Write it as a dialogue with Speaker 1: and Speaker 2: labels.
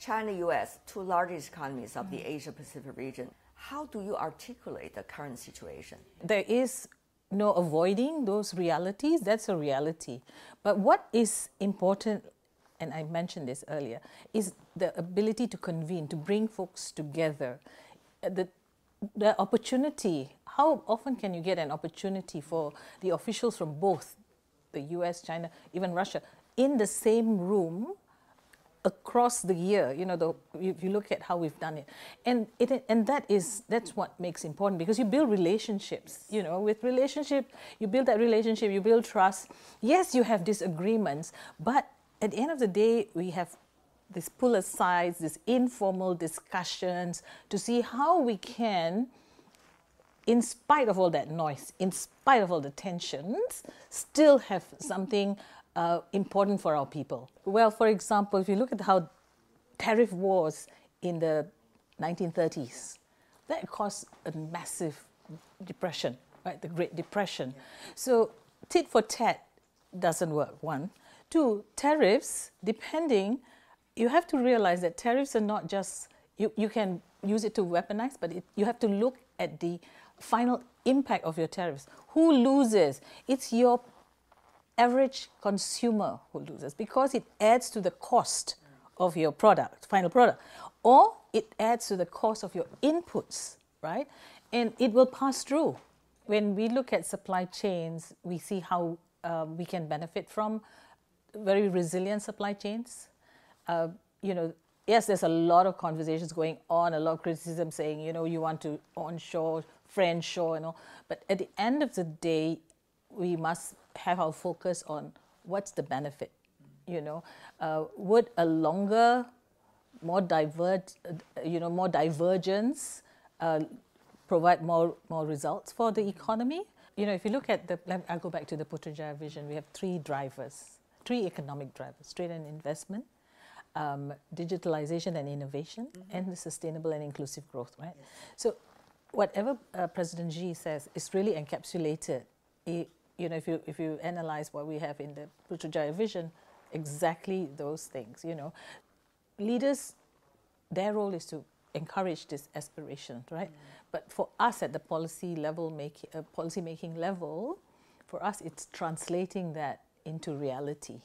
Speaker 1: China, US, two largest economies of the mm-hmm. Asia Pacific region. How do you articulate the current situation?
Speaker 2: There is no avoiding those realities. That's a reality. But what is important, and I mentioned this earlier, is the ability to convene, to bring folks together. Uh, the, the opportunity, how often can you get an opportunity for the officials from both the US, China, even Russia, in the same room across the year you know the if you look at how we've done it. And it and that is that's what makes important because you build relationships you know with relationship you build that relationship you build trust. Yes you have disagreements but at the end of the day we have this pull asides these informal discussions to see how we can in spite of all that noise in spite of all the tensions still have something uh, important for our people? Well, for example, if you look at how tariff wars in the 1930s, that caused a massive depression, right? The Great Depression. Yeah. So tit for tat doesn't work, one. Two, tariffs, depending, you have to realize that tariffs are not just, you, you can use it to weaponize, but it, you have to look at the final impact of your tariffs. Who loses? It's your average consumer who loses because it adds to the cost of your product, final product, or it adds to the cost of your inputs, right? And it will pass through. When we look at supply chains, we see how uh, we can benefit from very resilient supply chains. Uh, you know, yes, there's a lot of conversations going on, a lot of criticism saying, you know, you want to onshore, friendshore, and all. But at the end of the day, we must have our focus on what's the benefit. You know, uh, would a longer, more divert, uh, you know, more divergence uh, provide more more results for the economy? You know, if you look at the, I'll go back to the Putrajaya vision. We have three drivers, three economic drivers: trade and investment, um, digitalization and innovation, mm-hmm. and the sustainable and inclusive growth. Right. Yes. So, whatever uh, President Xi says is really encapsulated you know, if you if you analyze what we have in the Putrajaya vision, exactly those things. You know, leaders, their role is to encourage this aspiration, right? Mm. But for us at the policy level, make uh, policy making level, for us it's translating that into reality.